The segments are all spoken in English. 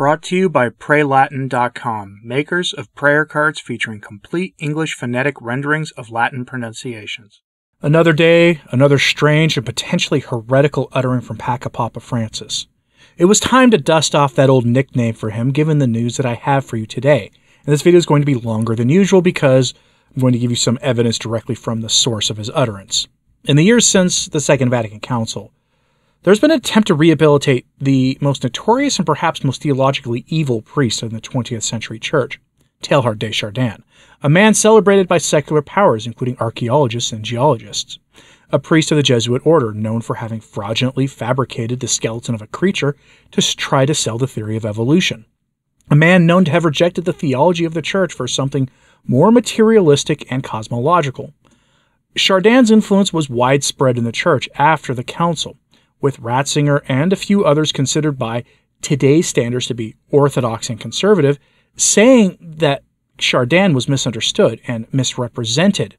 Brought to you by PrayLatin.com, makers of prayer cards featuring complete English phonetic renderings of Latin pronunciations. Another day, another strange and potentially heretical uttering from Pacapapa Francis. It was time to dust off that old nickname for him given the news that I have for you today. And this video is going to be longer than usual because I'm going to give you some evidence directly from the source of his utterance. In the years since the Second Vatican Council, there's been an attempt to rehabilitate the most notorious and perhaps most theologically evil priest in the 20th century church, Teilhard de Chardin, a man celebrated by secular powers, including archaeologists and geologists. A priest of the Jesuit order known for having fraudulently fabricated the skeleton of a creature to try to sell the theory of evolution. A man known to have rejected the theology of the church for something more materialistic and cosmological. Chardin's influence was widespread in the church after the council, with Ratzinger and a few others considered by today's standards to be orthodox and conservative, saying that Chardin was misunderstood and misrepresented.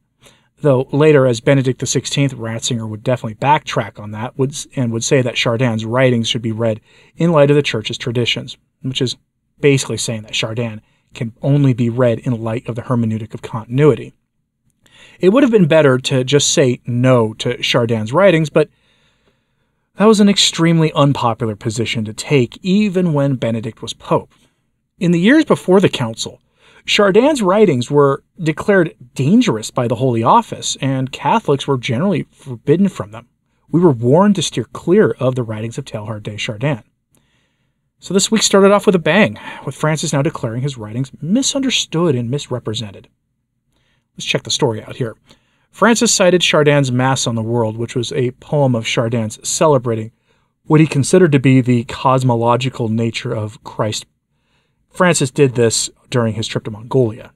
Though later, as Benedict XVI, Ratzinger would definitely backtrack on that and would say that Chardin's writings should be read in light of the church's traditions, which is basically saying that Chardin can only be read in light of the hermeneutic of continuity. It would have been better to just say no to Chardin's writings, but that was an extremely unpopular position to take, even when Benedict was Pope. In the years before the Council, Chardin's writings were declared dangerous by the Holy Office, and Catholics were generally forbidden from them. We were warned to steer clear of the writings of Teilhard de Chardin. So this week started off with a bang, with Francis now declaring his writings misunderstood and misrepresented. Let's check the story out here. Francis cited Chardin's Mass on the World, which was a poem of Chardin's celebrating what he considered to be the cosmological nature of Christ. Francis did this during his trip to Mongolia.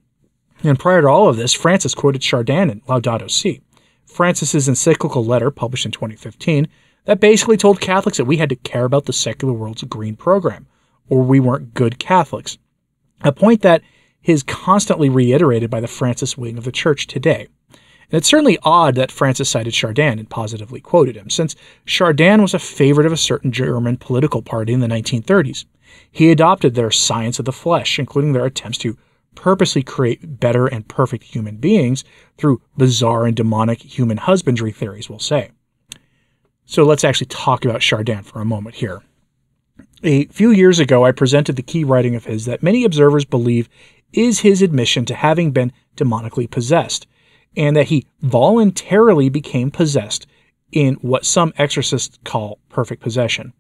And prior to all of this, Francis quoted Chardin in Laudato Si, Francis's encyclical letter published in 2015 that basically told Catholics that we had to care about the secular world's green program, or we weren't good Catholics. A point that is constantly reiterated by the Francis wing of the church today. And it's certainly odd that Francis cited Chardin and positively quoted him, since Chardin was a favorite of a certain German political party in the 1930s. He adopted their science of the flesh, including their attempts to purposely create better and perfect human beings through bizarre and demonic human husbandry theories, we'll say. So let's actually talk about Chardin for a moment here. A few years ago, I presented the key writing of his that many observers believe is his admission to having been demonically possessed and that he voluntarily became possessed in what some exorcists call perfect possession,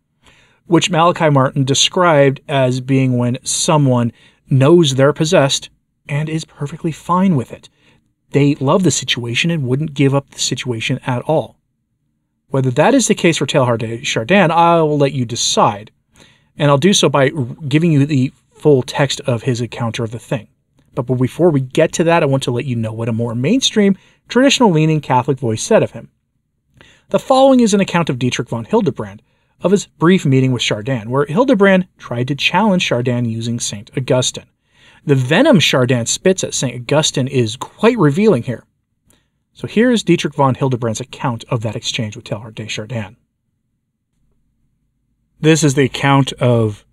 which Malachi Martin described as being when someone knows they're possessed and is perfectly fine with it. They love the situation and wouldn't give up the situation at all. Whether that is the case for Teilhard de Chardin, I will let you decide, and I'll do so by giving you the full text of his encounter of the thing. But before we get to that, I want to let you know what a more mainstream, traditional leaning Catholic voice said of him. The following is an account of Dietrich von Hildebrand of his brief meeting with Chardin, where Hildebrand tried to challenge Chardin using St. Augustine. The venom Chardin spits at St. Augustine is quite revealing here. So here is Dietrich von Hildebrand's account of that exchange with Teilhard de Chardin. This is the account of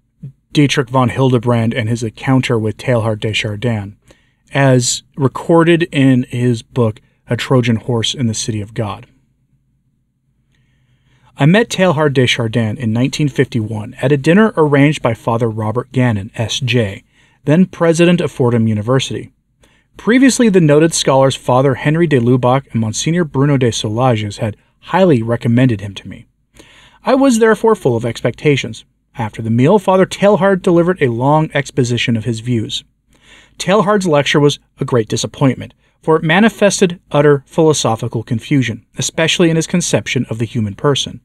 Dietrich von Hildebrand and his encounter with Teilhard de Chardin, as recorded in his book A Trojan Horse in the City of God. I met Teilhard de Chardin in 1951 at a dinner arranged by Father Robert Gannon, S.J., then president of Fordham University. Previously, the noted scholars Father Henri de Lubac and Monsignor Bruno de Solages had highly recommended him to me. I was therefore full of expectations. After the meal, Father Teilhard delivered a long exposition of his views. Teilhard's lecture was a great disappointment, for it manifested utter philosophical confusion, especially in his conception of the human person.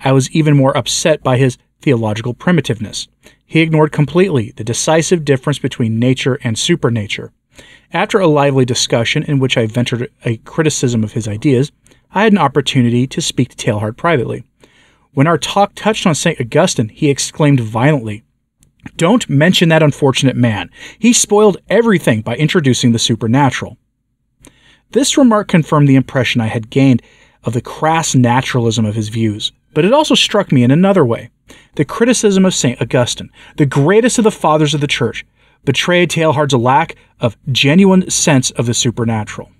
I was even more upset by his theological primitiveness. He ignored completely the decisive difference between nature and supernature. After a lively discussion in which I ventured a criticism of his ideas, I had an opportunity to speak to Teilhard privately. When our talk touched on St. Augustine, he exclaimed violently, Don't mention that unfortunate man. He spoiled everything by introducing the supernatural. This remark confirmed the impression I had gained of the crass naturalism of his views, But it also struck me in another way. The criticism of St. Augustine, the greatest of the fathers of the church, betrayed Teilhard's lack of genuine sense of the supernatural.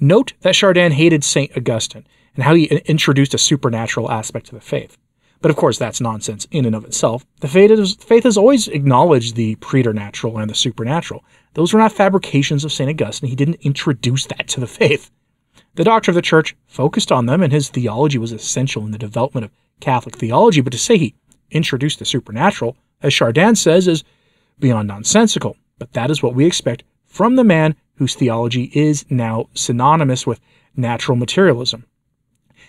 Note that Chardin hated St. Augustine and how he introduced a supernatural aspect to the faith. But of course, that's nonsense in and of itself. The faith, is, faith has always acknowledged the preternatural and the supernatural. Those were not fabrications of St. Augustine. He didn't introduce that to the faith. The doctor of the church focused on them, and his theology was essential in the development of Catholic theology. But to say he introduced the supernatural, as Chardin says, is beyond nonsensical. But that is what we expect from the man whose theology is now synonymous with natural materialism.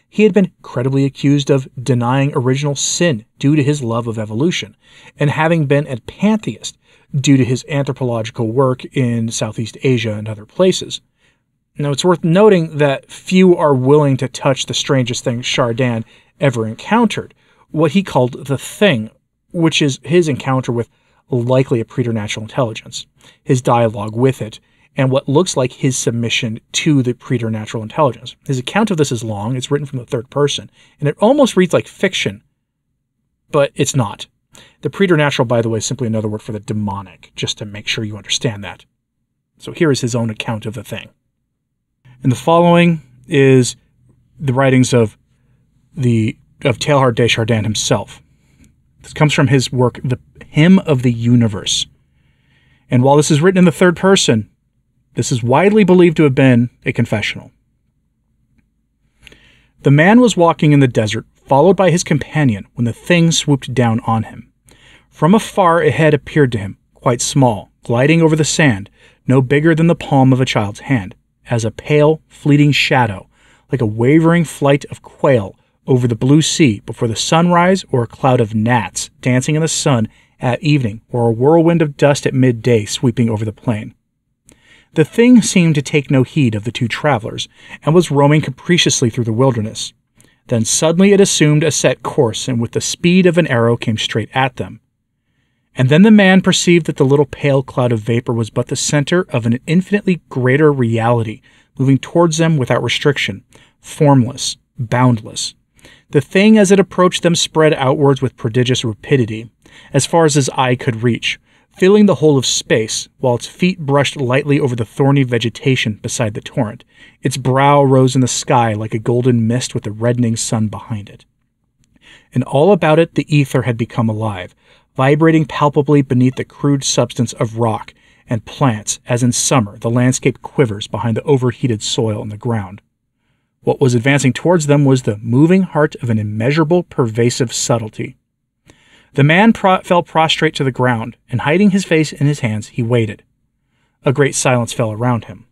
He had been credibly accused of denying original sin due to his love of evolution, and having been a pantheist due to his anthropological work in Southeast Asia and other places. Now, it's worth noting that few are willing to touch the strangest thing Chardin ever encountered, what he called the Thing, which is his encounter with likely a preternatural intelligence, his dialogue with it, and what looks like his submission to the preternatural intelligence. His account of this is long, it's written from the third person, and it almost reads like fiction, but it's not. The preternatural, by the way, is simply another word for the demonic, just to make sure you understand that. So here is his own account of the thing. And the following is the writings of the of Teilhard de Chardin himself. This comes from his work, The Hymn of the Universe. And while this is written in the third person, this is widely believed to have been a confessional. The man was walking in the desert, followed by his companion, when the thing swooped down on him. From afar, a head appeared to him, quite small, gliding over the sand, no bigger than the palm of a child's hand, as a pale, fleeting shadow, like a wavering flight of quail over the blue sea before the sunrise, or a cloud of gnats dancing in the sun at evening, or a whirlwind of dust at midday sweeping over the plain. The thing seemed to take no heed of the two travelers, and was roaming capriciously through the wilderness. Then suddenly it assumed a set course, and with the speed of an arrow came straight at them. And then the man perceived that the little pale cloud of vapor was but the center of an infinitely greater reality, moving towards them without restriction, formless, boundless. The thing as it approached them spread outwards with prodigious rapidity, as far as his eye could reach, filling the whole of space, while its feet brushed lightly over the thorny vegetation beside the torrent. Its brow rose in the sky like a golden mist with the reddening sun behind it. And all about it the ether had become alive, vibrating palpably beneath the crude substance of rock and plants, as in summer the landscape quivers behind the overheated soil and the ground. What was advancing towards them was the moving heart of an immeasurable, pervasive subtlety. The man pro- fell prostrate to the ground, and hiding his face in his hands, he waited. A great silence fell around him.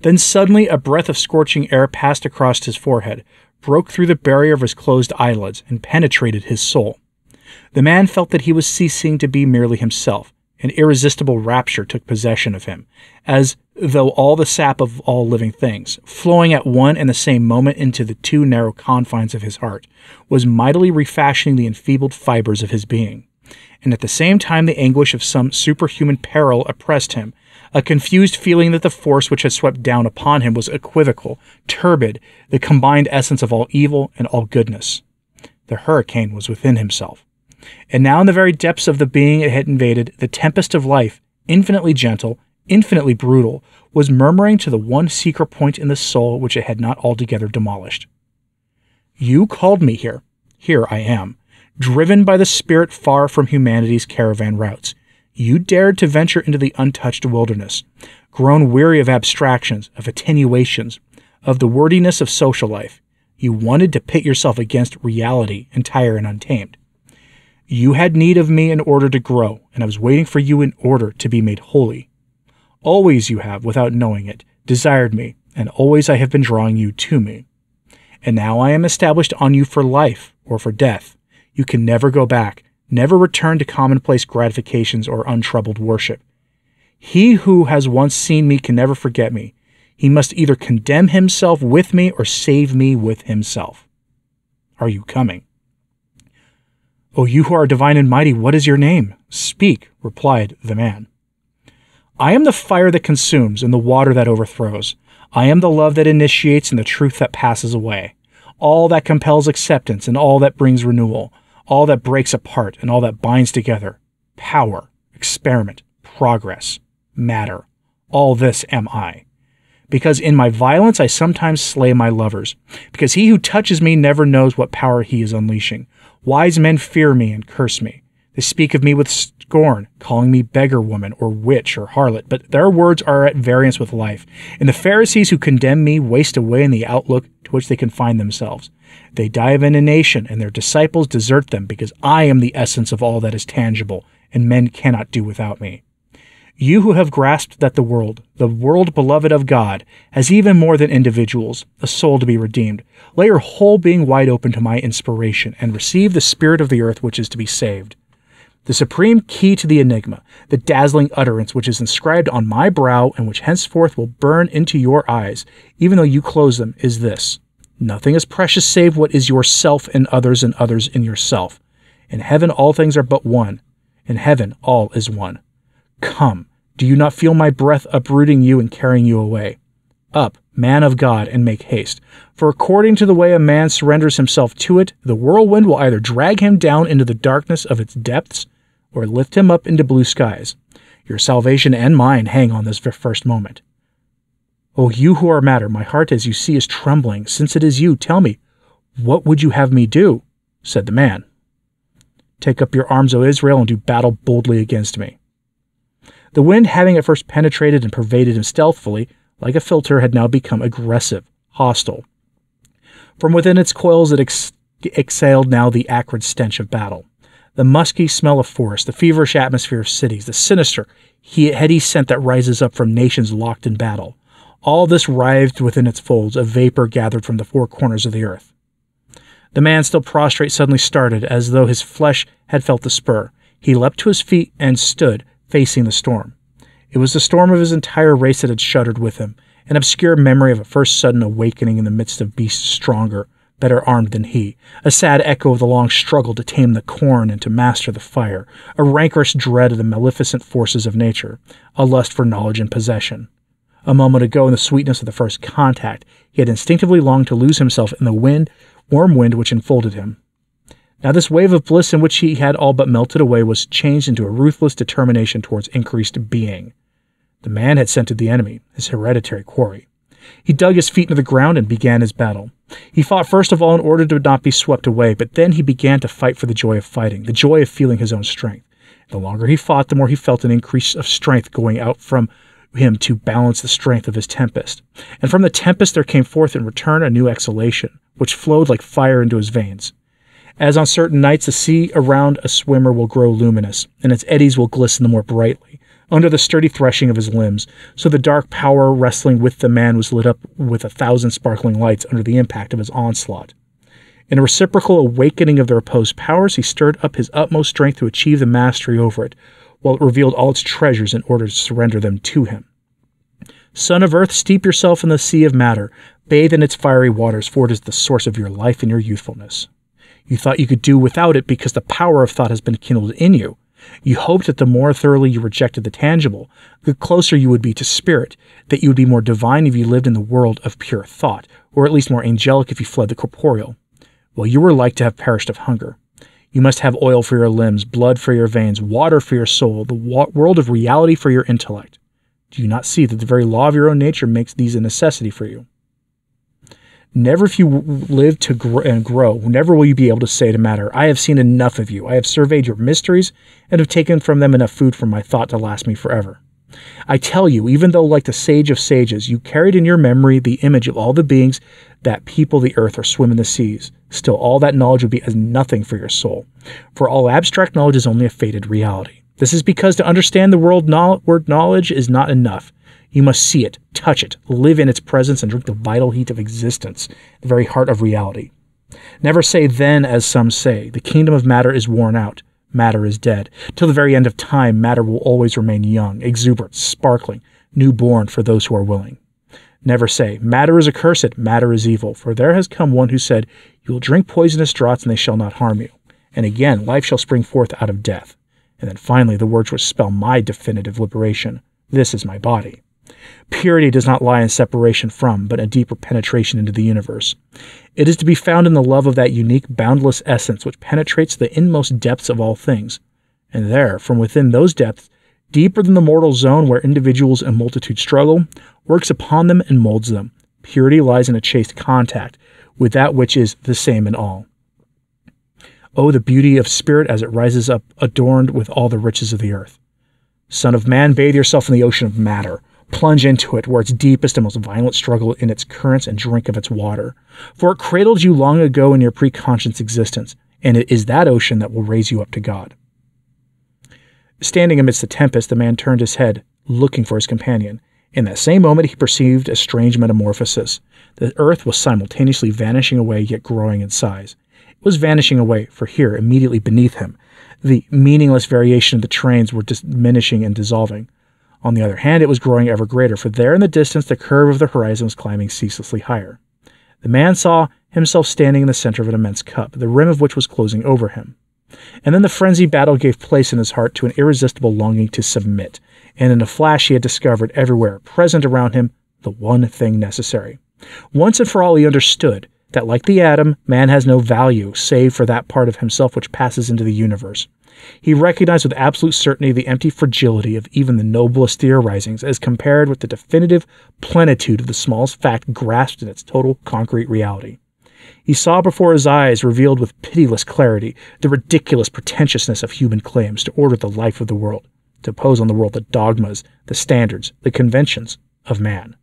Then suddenly a breath of scorching air passed across his forehead, broke through the barrier of his closed eyelids, and penetrated his soul. The man felt that he was ceasing to be merely himself. An irresistible rapture took possession of him, as though all the sap of all living things, flowing at one and the same moment into the two narrow confines of his heart, was mightily refashioning the enfeebled fibers of his being. And at the same time, the anguish of some superhuman peril oppressed him, a confused feeling that the force which had swept down upon him was equivocal, turbid, the combined essence of all evil and all goodness. The hurricane was within himself. And now, in the very depths of the being it had invaded, the tempest of life, infinitely gentle, infinitely brutal, was murmuring to the one secret point in the soul which it had not altogether demolished. You called me here. Here I am, driven by the spirit far from humanity's caravan routes. You dared to venture into the untouched wilderness, grown weary of abstractions, of attenuations, of the wordiness of social life. You wanted to pit yourself against reality, entire and untamed. You had need of me in order to grow, and I was waiting for you in order to be made holy. Always you have, without knowing it, desired me, and always I have been drawing you to me. And now I am established on you for life or for death. You can never go back, never return to commonplace gratifications or untroubled worship. He who has once seen me can never forget me. He must either condemn himself with me or save me with himself. Are you coming? O you who are divine and mighty, what is your name? Speak, replied the man. I am the fire that consumes and the water that overthrows. I am the love that initiates and the truth that passes away. all that compels acceptance and all that brings renewal, all that breaks apart and all that binds together, power, experiment, progress, matter. All this am I. Because in my violence I sometimes slay my lovers, because he who touches me never knows what power he is unleashing. Wise men fear me and curse me. They speak of me with scorn, calling me beggar woman or witch or harlot, but their words are at variance with life. And the Pharisees who condemn me waste away in the outlook to which they confine themselves. They die of inanition, and their disciples desert them, because I am the essence of all that is tangible, and men cannot do without me. You who have grasped that the world, the world beloved of God, has even more than individuals, a soul to be redeemed, lay your whole being wide open to my inspiration, and receive the spirit of the earth which is to be saved. The supreme key to the enigma, the dazzling utterance which is inscribed on my brow and which henceforth will burn into your eyes, even though you close them, is this Nothing is precious save what is yourself in others and others in yourself. In heaven all things are but one. In heaven all is one. Come, do you not feel my breath uprooting you and carrying you away? Up, man of God, and make haste. For according to the way a man surrenders himself to it, the whirlwind will either drag him down into the darkness of its depths or lift him up into blue skies. Your salvation and mine hang on this first moment. O you who are matter, my heart, as you see, is trembling. Since it is you, tell me, what would you have me do? said the man. Take up your arms, O Israel, and do battle boldly against me. The wind, having at first penetrated and pervaded him stealthily, like a filter, had now become aggressive, hostile. From within its coils it ex- exhaled now the acrid stench of battle the musky smell of forest, the feverish atmosphere of cities, the sinister, heady scent that rises up from nations locked in battle. All this writhed within its folds, a vapor gathered from the four corners of the earth. The man, still prostrate, suddenly started, as though his flesh had felt the spur. He leapt to his feet and stood, facing the storm. It was the storm of his entire race that had shuddered with him, an obscure memory of a first sudden awakening in the midst of beasts stronger, better armed than he, a sad echo of the long struggle to tame the corn and to master the fire, a rancorous dread of the maleficent forces of nature, a lust for knowledge and possession. A moment ago, in the sweetness of the first contact, he had instinctively longed to lose himself in the wind, warm wind which enfolded him. Now, this wave of bliss in which he had all but melted away was changed into a ruthless determination towards increased being. The man had scented the enemy, his hereditary quarry. He dug his feet into the ground and began his battle. He fought first of all in order to not be swept away, but then he began to fight for the joy of fighting, the joy of feeling his own strength. The longer he fought, the more he felt an increase of strength going out from him to balance the strength of his tempest. And from the tempest there came forth in return a new exhalation, which flowed like fire into his veins. As on certain nights the sea around a swimmer will grow luminous, and its eddies will glisten the more brightly, under the sturdy threshing of his limbs, so the dark power wrestling with the man was lit up with a thousand sparkling lights under the impact of his onslaught. In a reciprocal awakening of their opposed powers, he stirred up his utmost strength to achieve the mastery over it, while it revealed all its treasures in order to surrender them to him. Son of earth, steep yourself in the sea of matter, bathe in its fiery waters, for it is the source of your life and your youthfulness. You thought you could do without it because the power of thought has been kindled in you, you hoped that the more thoroughly you rejected the tangible, the closer you would be to spirit, that you would be more divine if you lived in the world of pure thought, or at least more angelic if you fled the corporeal. Well, you were like to have perished of hunger. You must have oil for your limbs, blood for your veins, water for your soul, the wa- world of reality for your intellect. Do you not see that the very law of your own nature makes these a necessity for you? Never, if you live to grow and grow, never will you be able to say to matter, I have seen enough of you. I have surveyed your mysteries and have taken from them enough food for my thought to last me forever. I tell you, even though, like the sage of sages, you carried in your memory the image of all the beings that people the earth or swim in the seas, still all that knowledge would be as nothing for your soul. For all abstract knowledge is only a faded reality. This is because to understand the world word knowledge is not enough. You must see it, touch it, live in its presence, and drink the vital heat of existence, the very heart of reality. Never say then, as some say, the kingdom of matter is worn out, matter is dead. Till the very end of time, matter will always remain young, exuberant, sparkling, newborn for those who are willing. Never say, Matter is accursed, matter is evil, for there has come one who said, You will drink poisonous draughts, and they shall not harm you. And again, life shall spring forth out of death. And then finally, the words which spell my definitive liberation This is my body. Purity does not lie in separation from, but a deeper penetration into the universe. It is to be found in the love of that unique, boundless essence which penetrates the inmost depths of all things. And there, from within those depths, deeper than the mortal zone where individuals and multitudes struggle, works upon them and molds them. Purity lies in a chaste contact with that which is the same in all. Oh, the beauty of spirit as it rises up, adorned with all the riches of the earth. Son of man, bathe yourself in the ocean of matter. Plunge into it, where its deepest and most violent struggle in its currents, and drink of its water. For it cradled you long ago in your preconscious existence, and it is that ocean that will raise you up to God. Standing amidst the tempest, the man turned his head, looking for his companion. In that same moment, he perceived a strange metamorphosis. The earth was simultaneously vanishing away, yet growing in size. It was vanishing away, for here, immediately beneath him, the meaningless variation of the trains were diminishing and dissolving. On the other hand, it was growing ever greater, for there in the distance the curve of the horizon was climbing ceaselessly higher. The man saw himself standing in the center of an immense cup, the rim of which was closing over him. And then the frenzied battle gave place in his heart to an irresistible longing to submit, and in a flash he had discovered everywhere, present around him, the one thing necessary. Once and for all he understood that, like the atom, man has no value save for that part of himself which passes into the universe. He recognized with absolute certainty the empty fragility of even the noblest theorizings as compared with the definitive plenitude of the smallest fact grasped in its total concrete reality. He saw before his eyes, revealed with pitiless clarity, the ridiculous pretentiousness of human claims to order the life of the world, to pose on the world the dogmas, the standards, the conventions of man.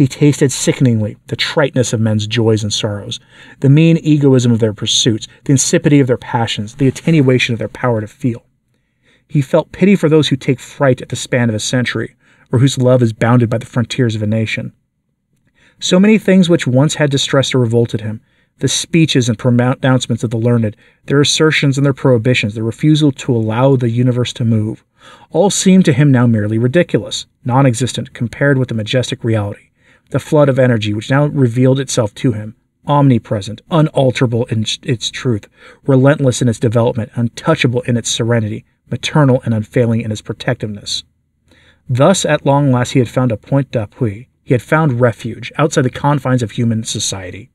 He tasted sickeningly the triteness of men's joys and sorrows, the mean egoism of their pursuits, the insipidity of their passions, the attenuation of their power to feel. He felt pity for those who take fright at the span of a century, or whose love is bounded by the frontiers of a nation. So many things which once had distressed or revolted him, the speeches and pronouncements of the learned, their assertions and their prohibitions, the refusal to allow the universe to move, all seemed to him now merely ridiculous, non existent, compared with the majestic reality, the flood of energy which now revealed itself to him, omnipresent, unalterable in its truth, relentless in its development, untouchable in its serenity, maternal and unfailing in its protectiveness. Thus, at long last, he had found a point d'appui. He had found refuge outside the confines of human society.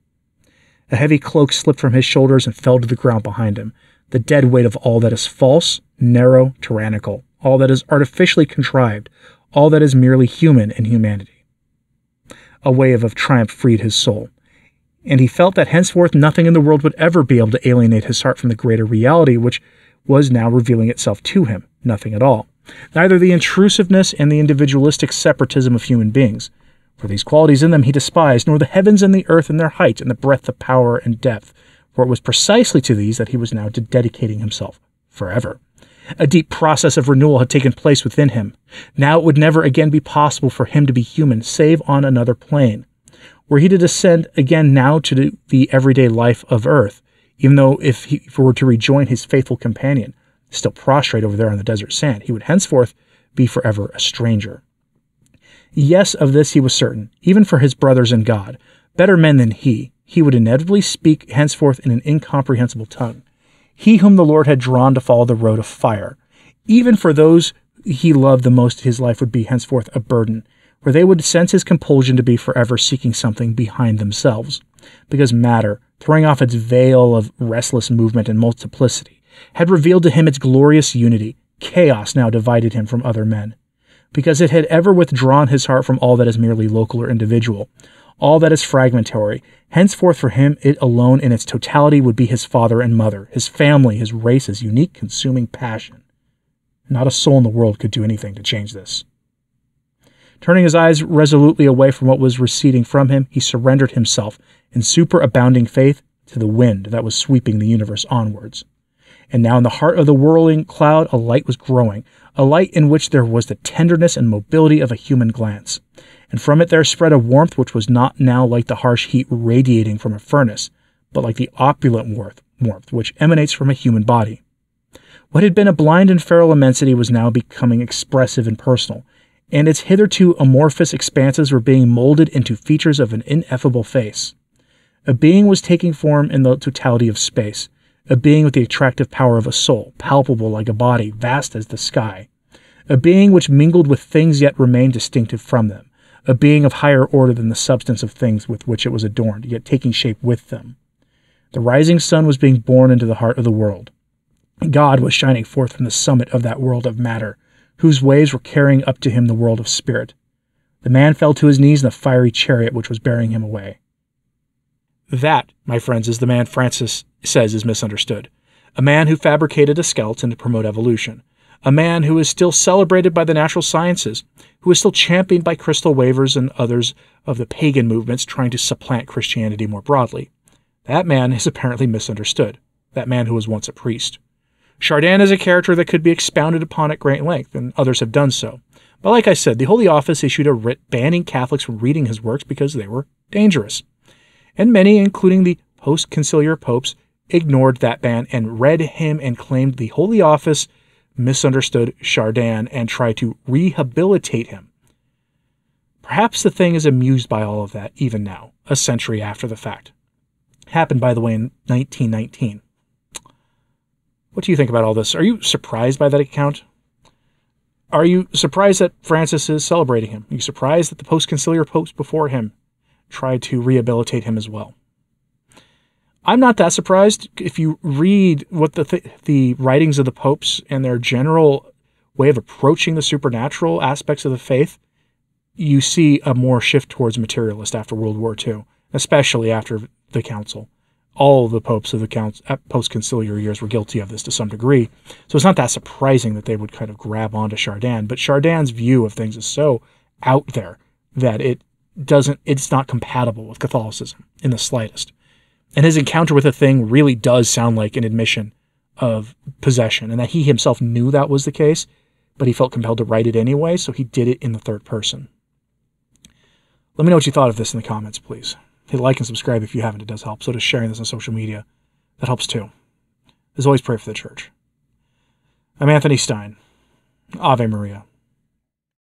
A heavy cloak slipped from his shoulders and fell to the ground behind him, the dead weight of all that is false, narrow, tyrannical, all that is artificially contrived, all that is merely human in humanity. A wave of triumph freed his soul, and he felt that henceforth nothing in the world would ever be able to alienate his heart from the greater reality which was now revealing itself to him, nothing at all. Neither the intrusiveness and the individualistic separatism of human beings, for these qualities in them he despised, nor the heavens and the earth and their height and the breadth of power and depth, for it was precisely to these that he was now dedicating himself forever. A deep process of renewal had taken place within him. Now it would never again be possible for him to be human save on another plane. Were he to descend again now to the everyday life of earth, even though if he were to rejoin his faithful companion, still prostrate over there on the desert sand, he would henceforth be forever a stranger. Yes, of this he was certain, even for his brothers in God, better men than he, he would inevitably speak henceforth in an incomprehensible tongue. He whom the Lord had drawn to follow the road of fire. Even for those he loved the most, his life would be henceforth a burden, where they would sense his compulsion to be forever seeking something behind themselves. Because matter, throwing off its veil of restless movement and multiplicity, had revealed to him its glorious unity. Chaos now divided him from other men because it had ever withdrawn his heart from all that is merely local or individual, all that is fragmentary. Henceforth, for him, it alone in its totality would be his father and mother, his family, his race, his unique consuming passion. Not a soul in the world could do anything to change this. Turning his eyes resolutely away from what was receding from him, he surrendered himself in superabounding faith to the wind that was sweeping the universe onwards. And now in the heart of the whirling cloud, a light was growing, a light in which there was the tenderness and mobility of a human glance. And from it there spread a warmth which was not now like the harsh heat radiating from a furnace, but like the opulent warmth, warmth which emanates from a human body. What had been a blind and feral immensity was now becoming expressive and personal, and its hitherto amorphous expanses were being molded into features of an ineffable face. A being was taking form in the totality of space, a being with the attractive power of a soul, palpable like a body, vast as the sky, a being which mingled with things yet remained distinctive from them, a being of higher order than the substance of things with which it was adorned, yet taking shape with them. The rising sun was being born into the heart of the world. God was shining forth from the summit of that world of matter, whose waves were carrying up to him the world of spirit. The man fell to his knees in the fiery chariot which was bearing him away. That, my friends, is the man Francis says is misunderstood. A man who fabricated a skeleton to promote evolution. A man who is still celebrated by the natural sciences, who is still championed by crystal wavers and others of the pagan movements trying to supplant Christianity more broadly. That man is apparently misunderstood. That man who was once a priest. Chardin is a character that could be expounded upon at great length, and others have done so. But like I said, the Holy Office issued a writ banning Catholics from reading his works because they were dangerous. And many, including the post conciliar popes, ignored that ban and read him and claimed the Holy Office misunderstood Chardin and tried to rehabilitate him. Perhaps the thing is amused by all of that even now, a century after the fact. Happened, by the way, in 1919. What do you think about all this? Are you surprised by that account? Are you surprised that Francis is celebrating him? Are you surprised that the post conciliar popes before him tried to rehabilitate him as well? I'm not that surprised if you read what the th- the writings of the popes and their general way of approaching the supernatural aspects of the faith. You see a more shift towards materialist after World War II, especially after the council all the popes of the council, uh, post conciliar years were guilty of this to some degree. So it's not that surprising that they would kind of grab onto Chardin. But Chardin's view of things is so out there that it doesn't, it's not compatible with Catholicism in the slightest. And his encounter with the thing really does sound like an admission of possession and that he himself knew that was the case, but he felt compelled to write it anyway, so he did it in the third person. Let me know what you thought of this in the comments, please. Hit like and subscribe if you haven't. It does help. So does sharing this on social media. That helps too. As always, pray for the church. I'm Anthony Stine. Ave Maria.